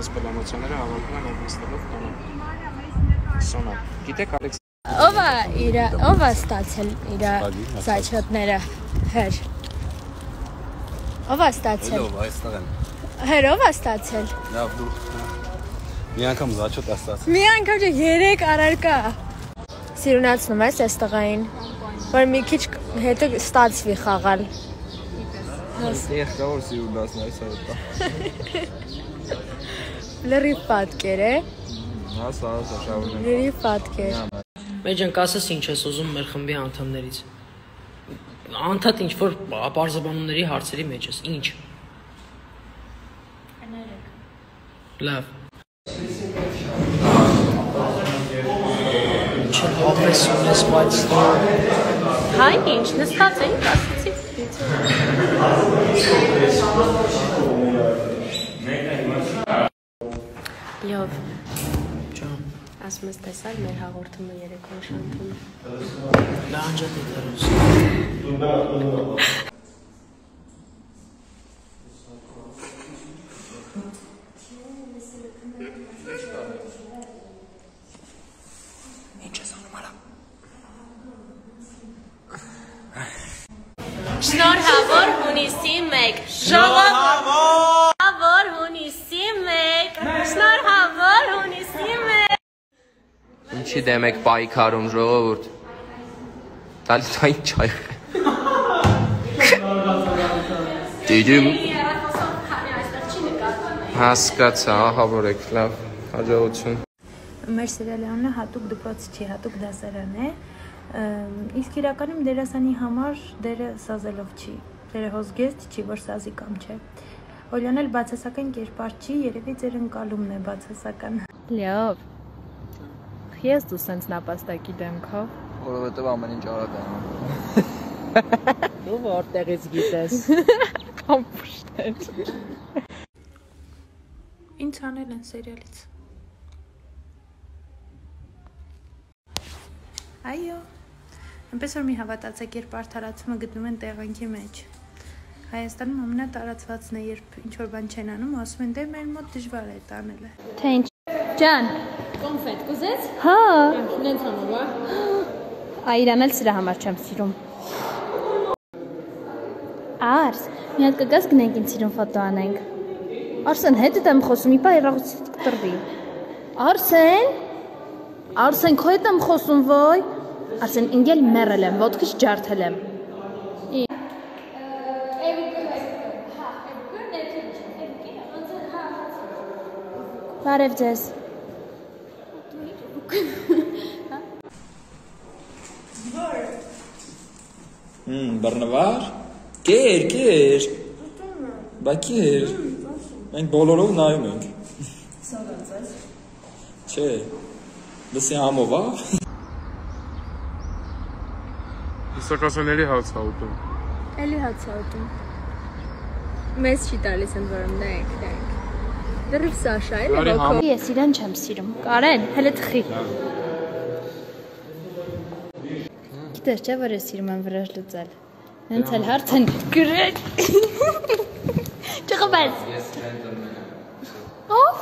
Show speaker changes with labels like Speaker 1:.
Speaker 1: ձեզ պլանոցիաները հավաքում են այդ նստելով տոնը։ Սոնա։ Գիտեք Ալեքս
Speaker 2: Ով է իր ով է ստացել իր զաչոտները հեր Ով է ստացել
Speaker 3: Ով այստեղ են։
Speaker 2: հեր ով է ստացել
Speaker 3: Լավ դու։ Մի անգամ զաչոտ աստած։
Speaker 2: մի անգամ չէ 3 առարկա Սիրունացնում ես այս տղային որ մի քիչ հետո ստացվի խաղալ
Speaker 4: Եղ կա որ սիրուն դասն այս այդտա։
Speaker 2: լրի պատկեր է
Speaker 4: Հասա, հասա, շավորներ։
Speaker 2: լրի պատկեր
Speaker 5: Մեջան կասես ինչ ես ուզում մեր խմբի անդամներից։ Անդադ ինչ որ ապարզաբանումների հարցերի մեջ ես։ Ինչ։ Լավ։ Ինչ հավես ունես, բայց
Speaker 2: Հայ ինչ նստած էինք ասացի Լավ
Speaker 5: ջան,
Speaker 2: ասում ես տեսար մեր հաղորդումը երեկո
Speaker 5: ես անում արա։
Speaker 2: Շնորհավոր հունիսի 1 Շնորհավոր
Speaker 6: Ինչի դեմ եք պայքարում ժողովուրդ։ Տալի դա ինչ այ։ Դիդում հասկացա, ահա որ եք լավ հաջողություն։
Speaker 7: Մեր սերիալի անունը հատուկ դպրոց չի, հատուկ դասարան է։ Իսկ իրականում դերասանի համար դերը սազելով չի։ Դերը հոսգեստ չի, որ սազի կամ չէ։ Օլյանել բացասական կերպար չի, երևի ձեր ընկալումն է բացասական։
Speaker 8: Լավ։ Ես դու սենց նապաստակի դեմքով։
Speaker 4: Որովհետև ամեն ինչ արագ է։
Speaker 5: Դու որտեղից գիտես։
Speaker 8: Կամ փշտել։
Speaker 7: Ինչ անել են սերիալից։ Այո։ Այնպես որ մի հավատացեք, երբ արդարացումը գտնում են տեղանքի մեջ։ Հայաստանում ամենատարածվածն է, երբ ինչ որ բան չեն անում, ասում են դե մեր մոտ դժվար է դա անելը։
Speaker 8: Թե ինչ։ Ջան,
Speaker 2: Կոնֆետ կուզես
Speaker 8: հա,
Speaker 2: Նենց անում հա
Speaker 8: այրան էլ սրա համար չեմ սիրում։ Արս, մի հատ կգաս գնենք ինձ սիրուն ֆոտո անենք։ Արսեն, հետդ եմ խոսում, իպա երաղուցից կտրվի։ Արսեն։ Արսեն, քո հետ եմ խոսում, ոյ։ Արսեն, ինգել մեռել եմ, ոտքս ջարդել եմ։ Բարև ձեզ։
Speaker 4: Հմ, բռնվար։ Կեր, կեր։ Բա կեր։ Մենք բոլորով նայում ենք։ Չէ։ Դասի համով, ա։
Speaker 1: Իսակասաների հաց ա ուտում։
Speaker 2: Էլի հաց ա ուտում Մեզ չի տալիս ընդ որում նայեք նայեք Դրիվ Սաշա էլի
Speaker 1: Բարի
Speaker 2: հոգով
Speaker 8: Ես իրան չեմ սիրում։ Կարեն, հələ թխի։ Գիտես չէ՞ որ ես սիրում եմ վրաժ լուծել։ Հենց էլ հարց են գրել։ Չխմես։ Ով։